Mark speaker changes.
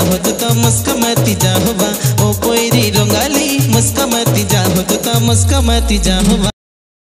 Speaker 1: मती जाहो तो ता मस्का मती ओ री रंगाली, मस्का मती जाहो तो ता मस्का मती